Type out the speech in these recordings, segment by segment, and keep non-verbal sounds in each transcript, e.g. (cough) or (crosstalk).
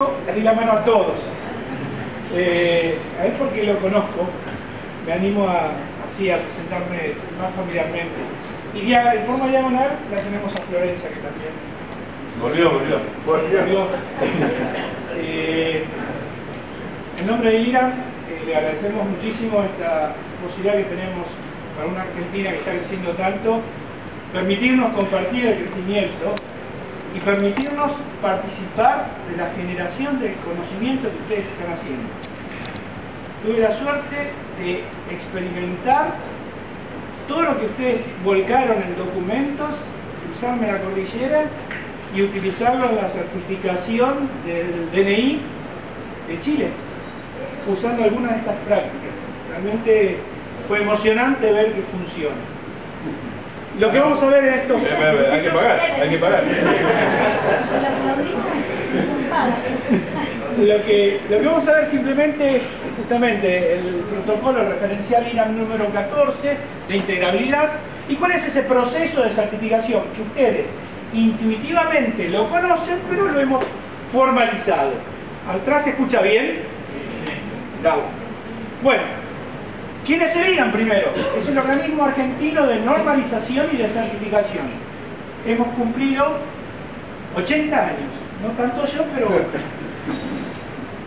Le di la mano a todos. Eh, a él porque lo conozco, me animo a, así a presentarme más familiarmente. Y ya, en forma diagonal la tenemos a Florencia, que también Volvió, volvió. volvió. (laughs) Eh, en nombre de IRA, eh, le agradecemos muchísimo esta posibilidad que tenemos para una Argentina que está creciendo tanto, permitirnos compartir el crecimiento y permitirnos participar de la generación del conocimiento que ustedes están haciendo. Tuve la suerte de experimentar todo lo que ustedes volcaron en documentos, cruzarme la cordillera y utilizarlo en la certificación del DNI de Chile, usando algunas de estas prácticas. Realmente fue emocionante ver que funciona. Lo que vamos a ver eh, eh, Hay que pagar, hay que pagar. Lo que, lo que vamos a ver simplemente es justamente el protocolo referencial IRAM número 14 de integrabilidad y cuál es ese proceso de certificación que ustedes intuitivamente lo conocen pero lo hemos formalizado. ¿Atrás se escucha bien? Bravo. Bueno, ¿quién es el IRAM primero? Es el organismo argentino de normalización y de certificación. Hemos cumplido 80 años, no tanto yo, pero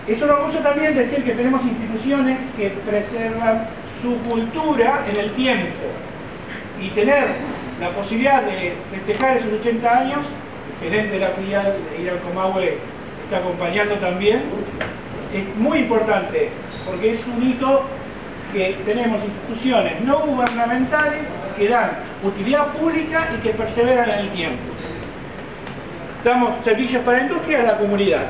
es un orgullo también decir que tenemos instituciones que preservan su cultura en el tiempo y tener la posibilidad de festejar esos 80 años, el gerente de la filial de Irán Comahue está acompañando también, es muy importante porque es un hito que tenemos instituciones no gubernamentales que dan utilidad pública y que perseveran en el tiempo. Damos servicios para la industria a la comunidad.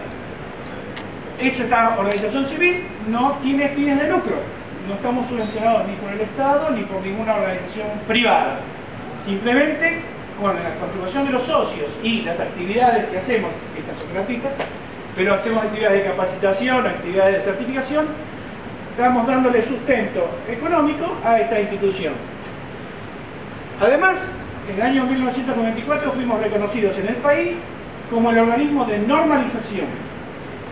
Esta organización civil no tiene fines de lucro. No estamos subvencionados ni por el Estado ni por ninguna organización privada. Simplemente con la contribución de los socios y las actividades que hacemos, estas son gratuitas, pero hacemos actividades de capacitación, actividades de certificación, estamos dándole sustento económico a esta institución. Además, en el año 1994 fuimos reconocidos en el país como el organismo de normalización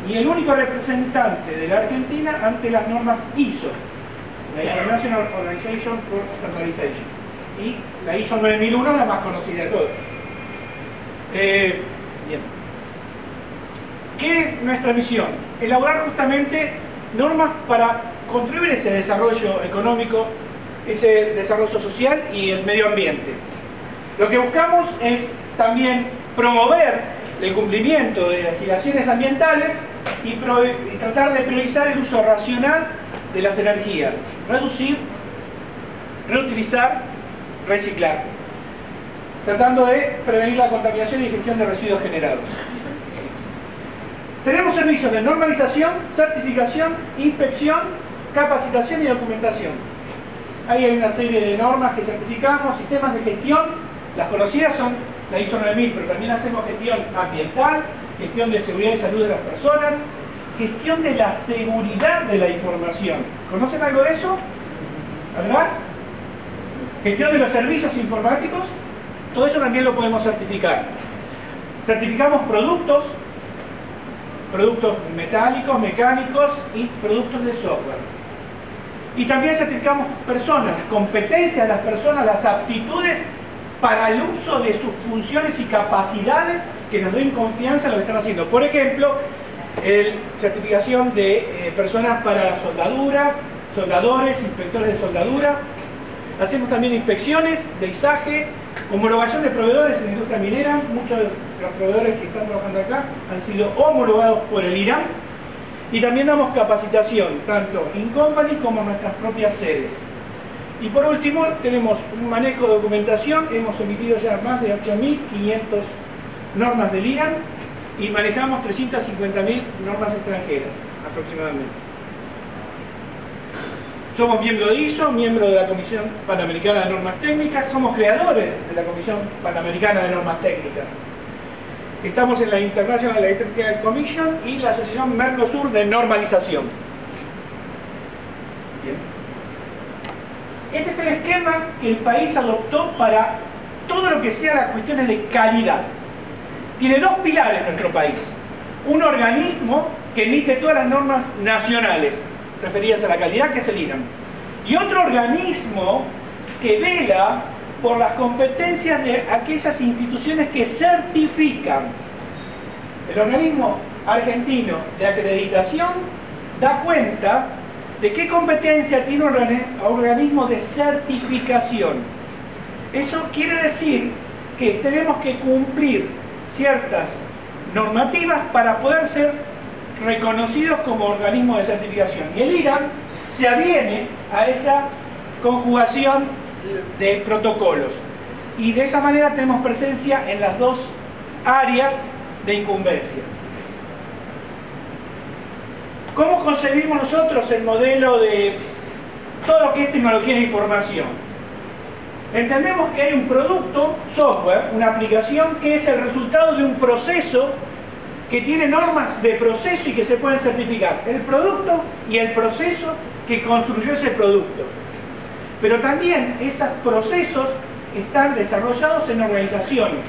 y el único representante de la Argentina ante las normas ISO, la International Organization for Standardization, y la ISO 9001, la más conocida de todas. Eh. ¿Qué es nuestra misión? Elaborar justamente normas para contribuir ese desarrollo económico, ese desarrollo social y el medio ambiente. Lo que buscamos es también promover el cumplimiento de legislaciones ambientales y, y, tratar de priorizar el uso racional de las energías, reducir, reutilizar, reciclar, tratando de prevenir la contaminación y gestión de residuos generados. Tenemos servicios de normalización, certificación, inspección, capacitación y documentación. Ahí hay una serie de normas que certificamos, sistemas de gestión, las conocidas son la ISO 9000, pero también hacemos gestión ambiental, gestión de seguridad y salud de las personas, gestión de la seguridad de la información. ¿Conocen algo de eso? ¿Además? Gestión de los servicios informáticos, todo eso también lo podemos certificar. Certificamos productos, productos metálicos, mecánicos y productos de software. Y también certificamos personas, las competencias de las personas, las aptitudes para el uso de sus funciones y capacidades que nos den confianza en lo que están haciendo. Por ejemplo, el certificación de eh, personas para soldadura, soldadores, inspectores de soldadura. Hacemos también inspecciones de izaje, homologación de proveedores en la industria minera. Muchos los proveedores que están trabajando acá han sido homologados por el IRAM. Y también damos capacitación, tanto in company como en nuestras propias sedes. Y por último, tenemos un manejo de documentación, hemos emitido ya más de 8.500 normas del IRAN y manejamos 350.000 normas extranjeras aproximadamente. Somos miembro de ISO, miembro de la Comisión Panamericana de Normas Técnicas, somos creadores de la Comisión Panamericana de Normas Técnicas. Estamos en la International Electrical Commission y la Asociación Mercosur de Normalización. Bien. Este es el esquema que el país adoptó para todo lo que sea las cuestiones de calidad. Tiene dos pilares nuestro país. un organismo que emite todas las normas nacionales referidas a la calidad, que es el. Y otro organismo que vela por las competencias de aquellas instituciones que certifican. El organismo argentino de acreditación da cuenta de qué competencia tiene un organismo de certificación. Eso quiere decir que tenemos que cumplir ciertas normativas para poder ser reconocidos como organismo de certificación. Y el IRAM se aviene a esa conjugación de protocolos. Y de esa manera tenemos presencia en las dos áreas de incumbencia. ¿Cómo concebimos nosotros el modelo de todo lo que es tecnología de información? Entendemos que hay un producto, software, una aplicación que es el resultado de un proceso que tiene normas de proceso y que se pueden certificar. El producto y el proceso que construyó ese producto. Pero también esos procesos están desarrollados en organizaciones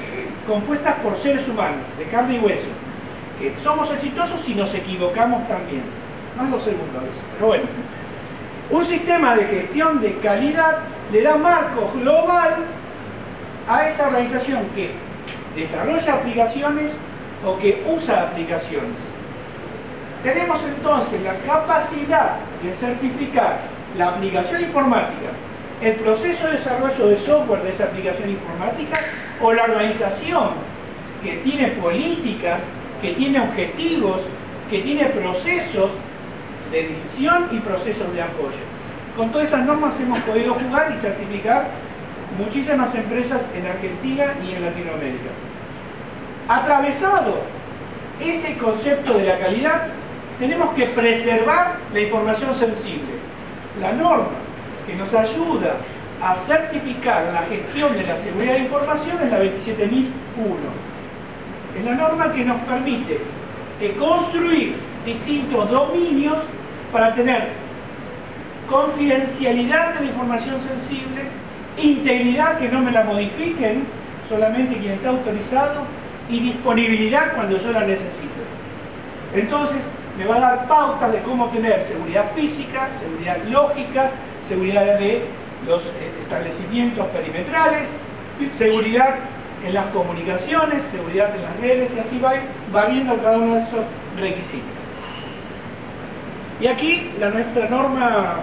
compuestas por seres humanos, de carne y hueso, que somos exitosos si nos equivocamos también. Más lo segundo a veces, pero bueno. Un sistema de gestión de calidad le da marco global a esa organización que desarrolla aplicaciones o que usa aplicaciones. Tenemos entonces la capacidad de certificar la aplicación informática, el proceso de desarrollo de software de esa aplicación informática o la organización que tiene políticas, que tiene objetivos, que tiene procesos de decisión y procesos de apoyo. Con todas esas normas hemos podido jugar y certificar muchísimas empresas en Argentina y en Latinoamérica. Atravesado ese concepto de la calidad, tenemos que preservar la información sensible. La norma que nos ayuda a certificar la gestión de la seguridad de información es la 27001. Es la norma que nos permite construir distintos dominios para tener confidencialidad de la información sensible, integridad que no me la modifiquen, solamente quien está autorizado, y disponibilidad cuando yo la necesito. Entonces, me va a dar pautas de cómo tener seguridad física, seguridad lógica, seguridad de los eh, establecimientos perimetrales, seguridad en las comunicaciones, seguridad en las redes, y así va, va viendo cada uno de esos requisitos. Y aquí la nuestra norma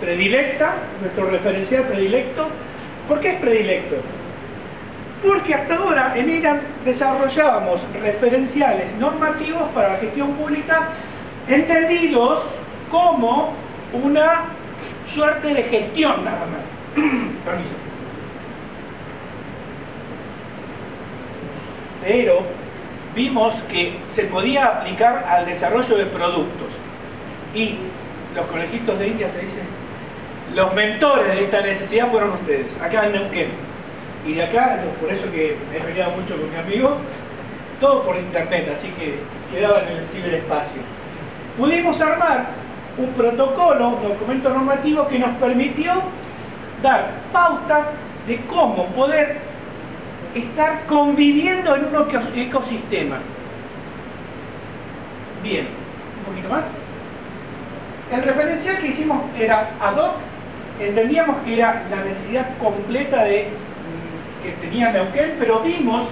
predilecta, nuestro referencial predilecto, ¿por qué es predilecto? Porque hasta ahora en IRAN desarrollábamos referenciales normativos para la gestión pública entendidos como una suerte de gestión nada más. (clears throat) Pero vimos que se podía aplicar al desarrollo de productos y los colegitos de India se dicen, los mentores de esta necesidad fueron ustedes, acá en Neuquén. Y de acá, por eso que he peleado mucho con mi amigo, todo por internet, así que quedaba en el ciberespacio. Pudimos armar un protocolo, un documento normativo que nos permitió dar pautas de cómo poder estar conviviendo en un ecosistema. Bien, un poquito más. El referencial que hicimos era ad hoc, entendíamos que era la necesidad completa de que tenía Neuquén, pero vimos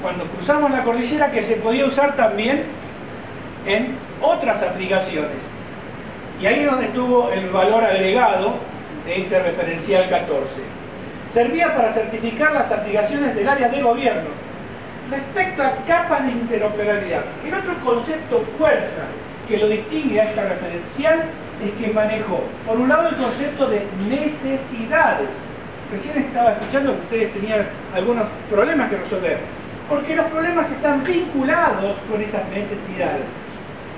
cuando cruzamos la cordillera que se podía usar también en otras aplicaciones. Y ahí es donde estuvo el valor agregado de este referencial 14. Servía para certificar las aplicaciones del área de gobierno. Respecto a capas de interoperabilidad, el otro concepto fuerza que lo distingue a esta referencial es que manejó, por un lado, el concepto de necesidades. Recién estaba escuchando que ustedes tenían algunos problemas que resolver, porque los problemas están vinculados con esas necesidades.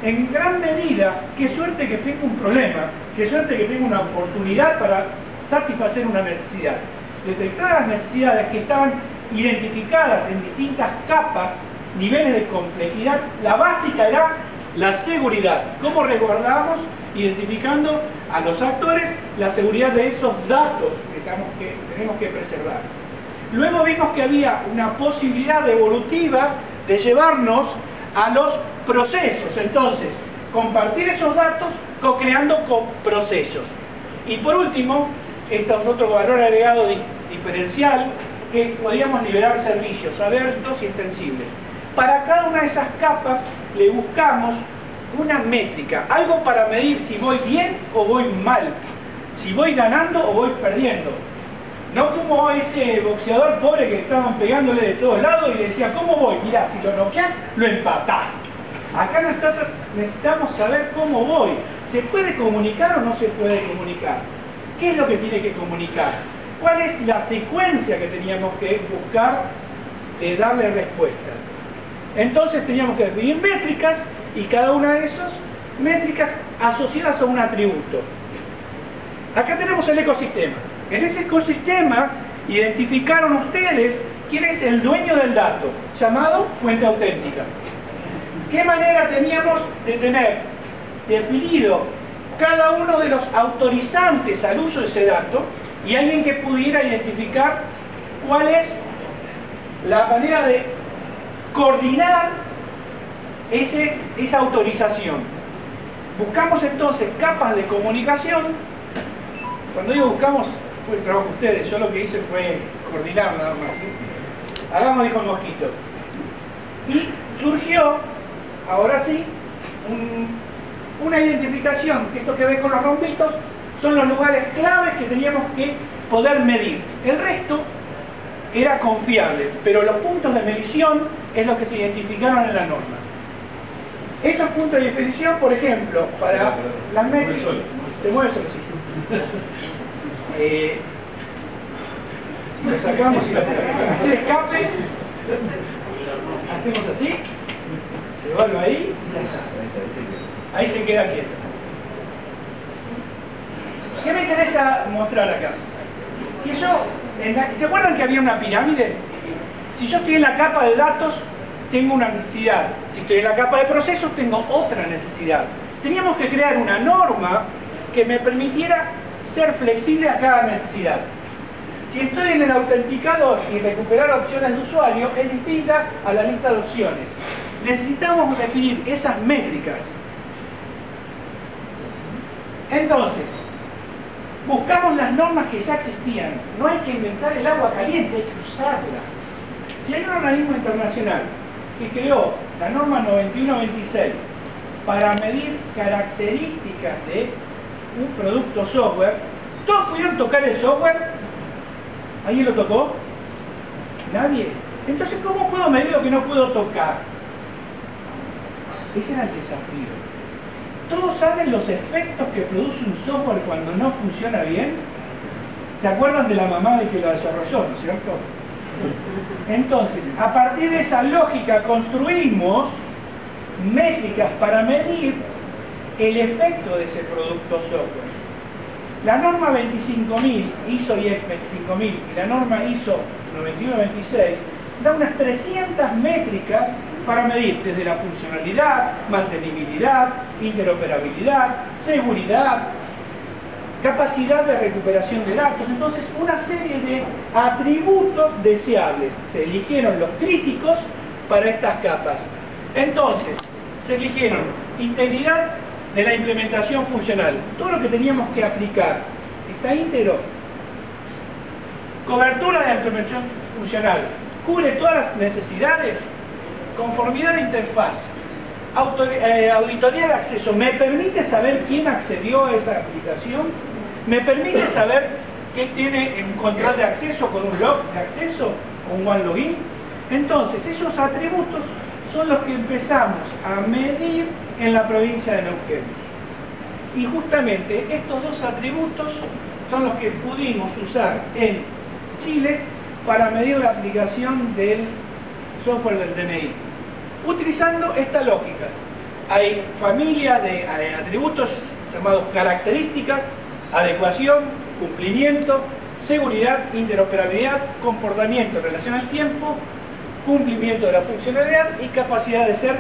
En gran medida, qué suerte que tengo un problema, qué suerte que tengo una oportunidad para satisfacer una necesidad. Detectar las necesidades que estaban identificadas en distintas capas, niveles de complejidad, la básica era la seguridad. ¿Cómo resguardamos? Identificando a los actores la seguridad de esos datos que, tenemos que preservar. Luego vimos que había una posibilidad evolutiva de llevarnos a los procesos. Entonces, compartir esos datos co-creando con procesos. Y por último, este es otro valor agregado diferencial, que podríamos liberar servicios abiertos y extensibles. Para cada una de esas capas le buscamos una métrica, algo para medir si voy bien o voy mal, si voy ganando o voy perdiendo. No como ese boxeador pobre que estaban pegándole de todos lados y decía, ¿cómo voy? Mirá, si lo noqueas, lo empatás. Acá necesitamos saber cómo voy. ¿Se puede comunicar o no se puede comunicar? ¿Qué es lo que tiene que comunicar? ¿Cuál es la secuencia que teníamos que buscar de darle respuesta? Entonces teníamos que definir métricas y cada una de esas métricas asociadas a un atributo. Acá tenemos el ecosistema. En ese ecosistema identificaron ustedes quién es el dueño del dato, llamado fuente auténtica. ¿Qué manera teníamos de tener definido cada uno de los autorizantes al uso de ese dato y alguien que pudiera identificar cuál es la manera de coordinar esa autorización. Buscamos entonces capas de comunicación. Cuando digo buscamos, fue el trabajo de ustedes, yo lo que hice fue coordinar nada más. Hagamos dijo el mosquito. Y surgió, ahora sí, una identificación, que esto que ve con los rompitos, son los lugares claves que teníamos que poder medir. El resto era confiable, pero los puntos de medición es lo que se identificaron en la norma. Esos puntos de medición, por ejemplo, para las métricas... Se mueve solo, sí. (laughs) Eh, si lo sacamos y lo hacer escape, hacemos así, se vuelve ahí, ahí se queda quieto. ¿Qué me interesa mostrar acá? Que yo, ¿se acuerdan que había una pirámide? Si yo estoy en la capa de datos, tengo una necesidad. Si estoy en la capa de procesos, tengo otra necesidad. Teníamos que crear una norma que me permitiera ser flexible a cada necesidad. Si estoy en el autenticador y recuperar opciones de usuario, es distinta a la lista de opciones. Necesitamos definir esas métricas. Entonces, buscamos las normas que ya existían. No hay que inventar el agua caliente, hay que usarla. Si hay un organismo internacional que creó la norma 9126 para medir características de un producto software, ¿todos pudieron tocar el software? ¿Alguien lo tocó? Nadie. Entonces, ¿cómo puedo medir lo que no puedo tocar? Ese era el desafío. ¿Todos saben los efectos que produce un software cuando no funciona bien? ¿Se acuerdan de la mamá de que lo desarrolló, no es cierto? Entonces, a partir de esa lógica construimos métricas para medir el efecto de ese producto software. La norma 25.000, ISO IEC 25.000 y la norma ISO 9126 da unas 300 métricas para medir desde la funcionalidad, mantenibilidad, interoperabilidad, seguridad, capacidad de recuperación de datos, entonces una serie de atributos deseables. Se eligieron los críticos para estas capas. Entonces, se eligieron integridad de la implementación funcional. Todo lo que teníamos que aplicar está íntegro. Cobertura de la implementación funcional. Cubre todas las necesidades. Conformidad de interfaz. Eh, auditoría de acceso. ¿Me permite saber quién accedió a esa aplicación? ¿Me permite saber qué tiene en control de acceso con un log de acceso un one login? Entonces, esos atributos son los que empezamos a medir en la provincia de Neuquén. Y justamente estos dos atributos son los que pudimos usar en Chile para medir la aplicación del software del DNI. Utilizando esta lógica. Hay familia de atributos llamados características adecuación, cumplimiento, seguridad, interoperabilidad, comportamiento en relación al tiempo, cumplimiento de la funcionalidad y capacidad de ser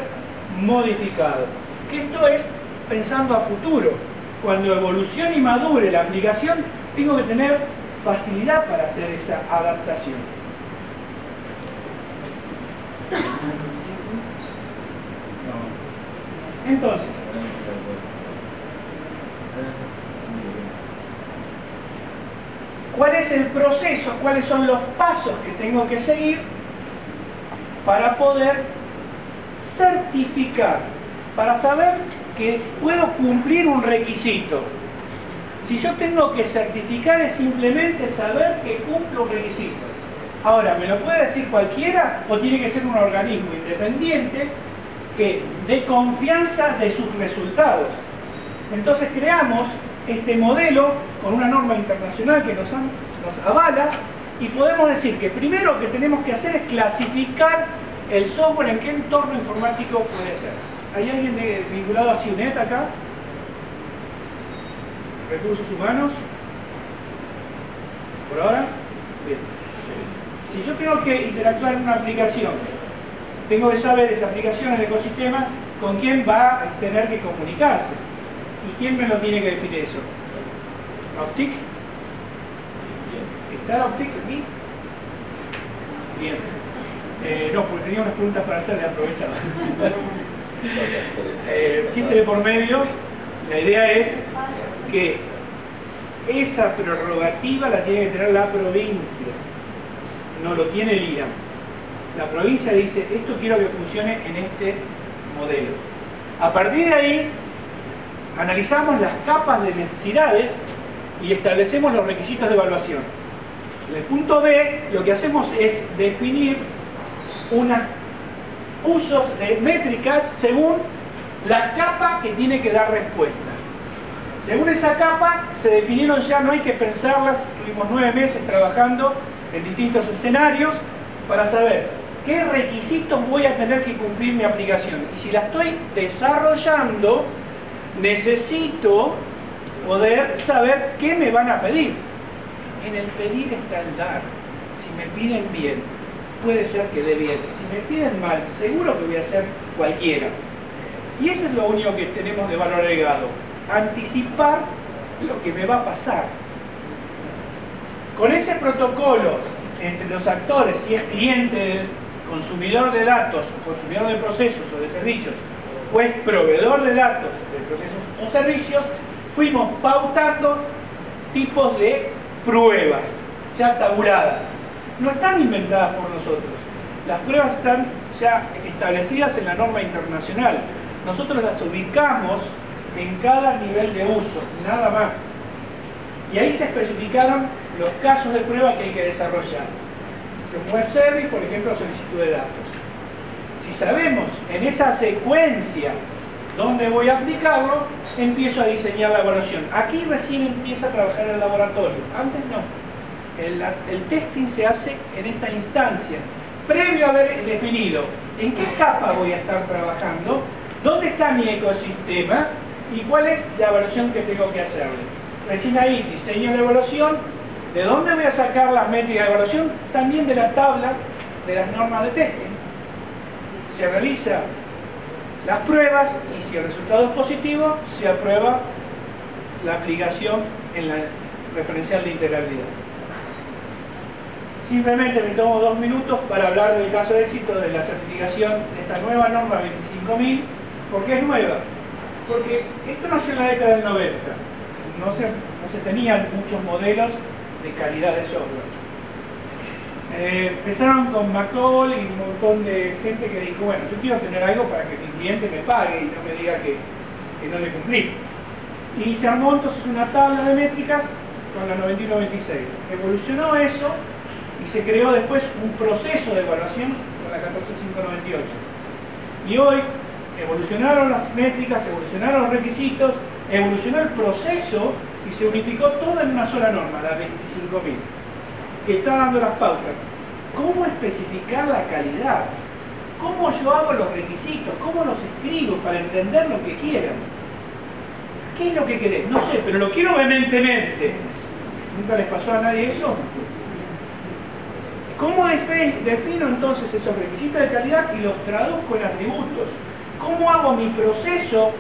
modificado. Esto es pensando a futuro. Cuando evolucione y madure la aplicación, tengo que tener facilidad para hacer esa adaptación. Entonces, ¿cuál es el proceso? ¿Cuáles son los pasos que tengo que seguir para poder certificar, para saber que puedo cumplir un requisito? Si yo tengo que certificar es simplemente saber que cumplo un requisito. Ahora, ¿me lo puede decir cualquiera o tiene que ser un organismo independiente que dé confianza de sus resultados? Entonces creamos este modelo con una norma internacional que nos, nos avala y podemos decir que primero que tenemos que hacer es clasificar el software en qué entorno informático puede ser. ¿Hay alguien de, vinculado a CIUNET acá? recursos humanos? ¿Por ahora? Bien. Si yo tengo que interactuar en una aplicación, tengo que saber esa aplicación, el ecosistema, con quién va a tener que comunicarse. ¿Y quién me lo tiene que definir eso? ¿Optic? ¿Está Optic aquí? Bien. Eh, no, porque tenía unas preguntas para hacer, de aprovechar. (laughs) eh, chiste de por medio, la idea es que esa prerrogativa la tiene que tener la provincia, no lo tiene el IRAM. La provincia dice, esto quiero que funcione en este modelo. A partir de ahí, analizamos las capas de necesidades y establecemos los requisitos de evaluación. En el punto B, lo que hacemos es definir unos usos de métricas según la capa que tiene que dar respuesta. Según esa capa, se definieron ya, no hay que pensarlas, tuvimos nueve meses trabajando en distintos escenarios para saber qué requisitos voy a tener que cumplir mi aplicación. Y si la estoy desarrollando, necesito poder saber qué me van a pedir. En el pedir está el dar. Si me piden bien, puede ser que dé bien. Si me piden mal, seguro que voy a hacer cualquiera. Y eso es lo único que tenemos de valor agregado anticipar lo que me va a pasar. Con ese protocolo entre los actores, si es cliente, consumidor de datos, consumidor de procesos o de servicios, o proveedor de datos, de procesos o servicios, fuimos pautando tipos de pruebas ya tabuladas. No están inventadas por nosotros. Las pruebas están ya establecidas en la norma internacional. Nosotros las ubicamos en cada nivel de uso, nada más. Y ahí se especificaron los casos de prueba que hay que desarrollar. Un web service, por ejemplo, solicitud de datos. Si sabemos en esa secuencia dónde voy a aplicarlo, empiezo a diseñar la evaluación. Aquí recién empieza a trabajar el laboratorio, antes no. El, el testing se hace en esta instancia, previo a haber definido en qué capa voy a estar trabajando, dónde está mi ecosistema ¿Y cuál es la evaluación que tengo que hacerle? Recién ahí, diseño de evaluación. ¿De dónde voy a sacar las métricas de evaluación? También de la tabla de las normas de testing. Se realiza las pruebas y si el resultado es positivo, se aprueba la aplicación en la referencial de integralidad. Simplemente me tomo dos minutos para hablar del caso de éxito de la certificación de esta nueva norma 25.000, porque es nueva porque esto nació en la década del 90, no se, no se tenían muchos modelos de calidad de software. Eh, empezaron con McCall y un montón de gente que dijo, bueno, yo quiero tener algo para que mi cliente me pague y no me diga que, que no le cumplí. Y se armó entonces una tabla de métricas con la 9196. Evolucionó eso y se creó después un proceso de evaluación con la 14598. Y hoy evolucionaron las métricas, evolucionaron los requisitos, evolucionó el proceso y se unificó todo en una sola norma, la 25.000, que está dando las pautas. ¿Cómo especificar la calidad? ¿Cómo yo hago los requisitos? ¿Cómo los escribo para entender lo que quieran? ¿Qué es lo que querés? No sé, pero lo quiero vehementemente. ¿Nunca les pasó a nadie eso? ¿Cómo defino entonces esos requisitos de calidad y los traduzco en atributos? ¿Cómo hago mi proceso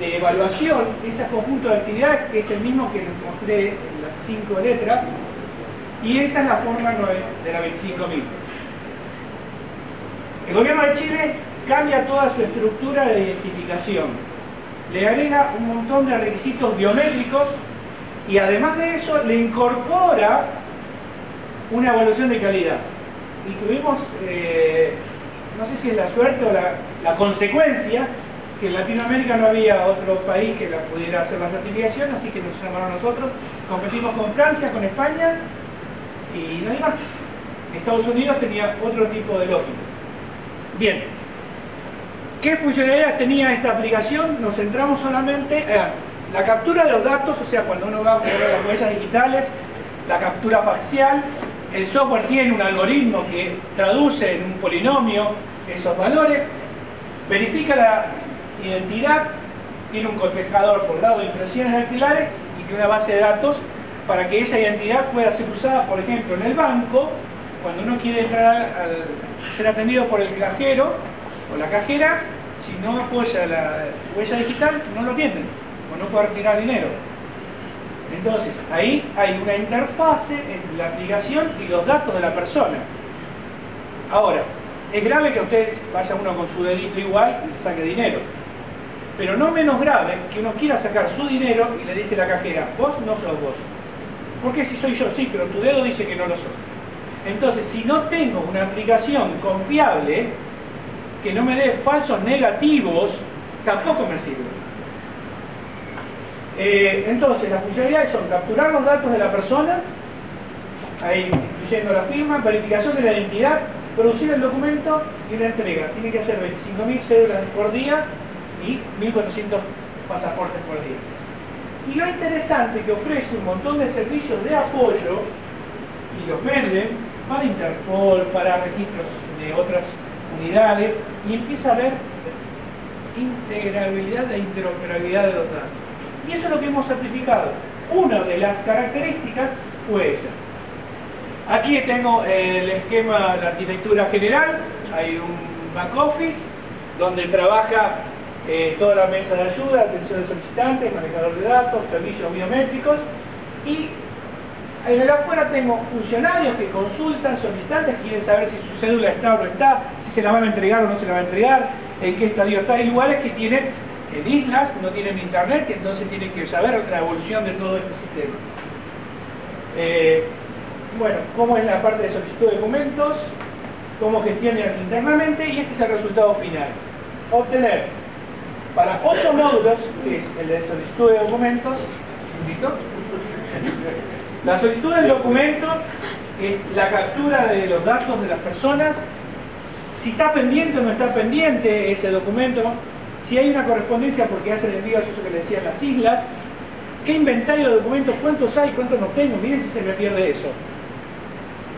de evaluación, ese conjunto de actividades que es el mismo que les mostré en las cinco letras? Y esa es la forma de la 25.000. El gobierno de Chile cambia toda su estructura de identificación, le agrega un montón de requisitos biométricos y además de eso le incorpora una evaluación de calidad. Y tuvimos, eh, no sé si es la suerte o la consecuencia, que en Latinoamérica no había otro país que la pudiera hacer la certificación, así que nos llamaron a nosotros, competimos con Francia, con España y no hay más. Estados Unidos tenía otro tipo de lógica. Bien, ¿qué funcionalidades tenía esta aplicación? Nos centramos solamente en la captura de los datos, o sea, cuando uno va a obtener las huellas digitales, la captura facial, el software tiene un algoritmo que traduce en un polinomio esos valores, verifica la identidad, tiene un cotejador por lado de impresiones dactilares y tiene una base de datos para que esa identidad pueda ser usada, por ejemplo, en el banco, cuando uno quiere entrar al, ser atendido por el cajero o la cajera, si no apoya la huella digital, no lo atienden o no puede retirar dinero. Entonces, ahí hay una interfase entre la aplicación y los datos de la persona. Ahora, es grave que usted vaya uno con su dedito igual y saque dinero. Pero no menos grave que uno quiera sacar su dinero y le dice la cajera, vos no sos vos. Porque si soy yo, sí, pero tu dedo dice que no lo sos. Entonces, si no tengo una aplicación confiable que no me dé falsos negativos, tampoco me sirve. Eh, entonces, las funcionalidades son capturar los datos de la persona, ahí incluyendo la firma, verificación de la identidad, producir el documento y la entrega. Tiene que hacer 25.000 cédulas por día y 1.400 pasaportes por día. Y lo interesante que ofrece un montón de servicios de apoyo y los venden para Interpol, para registros de otras unidades y empieza a haber integrabilidad e interoperabilidad de los datos. Y eso es lo que hemos certificado. Una de las características fue esa. Aquí tengo el esquema de arquitectura general, hay un back office donde trabaja eh, toda la mesa de ayuda, atención de solicitantes, manejador de datos, servicios biométricos y en el afuera tengo funcionarios que consultan, solicitantes, quieren saber si su cédula está o no está, si se la van a entregar o no se la van a entregar, en qué estadio está. Hay lugares que tienen en islas, no tienen internet, entonces tienen que saber la evolución de todo este sistema. Eh, bueno, cómo es la parte de solicitud de documentos, cómo gestionan internamente y este es el resultado final. Obtener para ocho módulos, que es el de solicitud de documentos, ¿listo? La solicitud del documento es la captura de los datos de las personas, si está pendiente o no está pendiente ese documento, si hay una correspondencia porque hace el envío, eso que le decía, las islas, qué inventario de documentos, cuántos hay, cuántos no tengo, miren si se me pierde eso.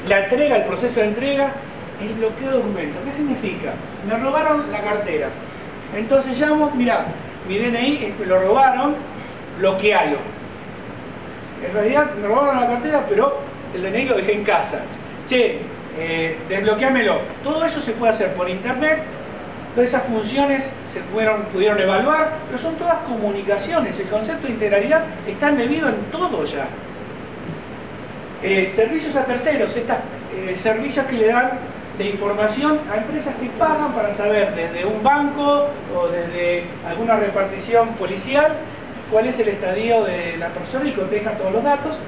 La entrega, el proceso de entrega, el bloqueo de documentos. ¿Qué significa? Me robaron la cartera. Entonces llamo, mira, mi DNI este, lo robaron, bloquealo. En realidad me robaron la cartera, pero el DNI lo dejé en casa. Che, eh, desbloqueámelo. Todo eso se puede hacer por internet. Todas esas funciones se fueron, pudieron evaluar, pero son todas comunicaciones. El concepto de integralidad está embebido en todo ya. Eh, servicios a terceros, estos eh, servicios que le dan de información a empresas que pagan para saber desde un banco o desde alguna repartición policial cuál es el estadio de la persona y coteja todos los datos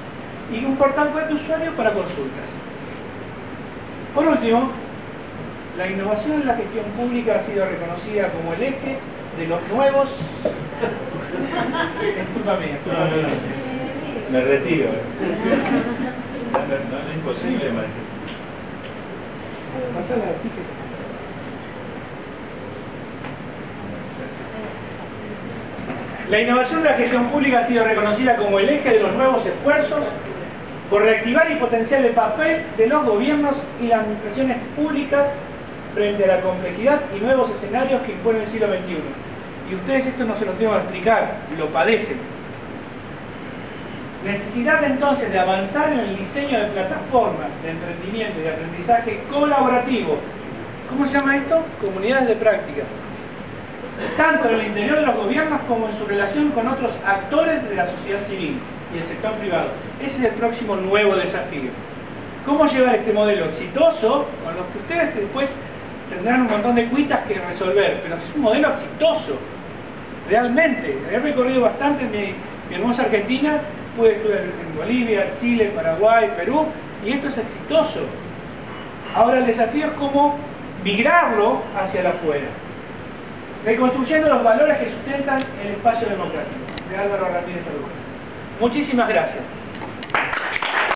y un portal web de usuario para consultas. Por último, la innovación en la gestión pública ha sido reconocida como el eje de los nuevos... (laughs) Disculpa mía, Me retiro. Eh. (laughs) No, es imposible La innovación de la gestión pública ha sido reconocida como el eje de los nuevos esfuerzos por reactivar y potenciar el papel de los gobiernos y las administraciones públicas frente a la complejidad y nuevos escenarios que impone el siglo XXI. Y ustedes esto no se lo tengo que explicar, lo padecen. Necesidad entonces de avanzar en el diseño de plataformas de emprendimiento y de aprendizaje colaborativo. ¿Cómo se llama esto? Comunidades de práctica. Tanto en el interior de los gobiernos como en su relación con otros actores de la sociedad civil y el sector privado. Ese es el próximo nuevo desafío. ¿Cómo llevar este modelo exitoso con los que ustedes después tendrán un montón de cuitas que resolver, pero es un modelo exitoso, realmente. He recorrido bastante mi, mi hermosa Argentina, estudiar en Bolivia, Chile, Paraguay, Perú, y esto es exitoso. Ahora el desafío es cómo migrarlo hacia la afuera, reconstruyendo los valores que sustentan el espacio democrático. De Álvaro Ramírez Muchísimas gracias.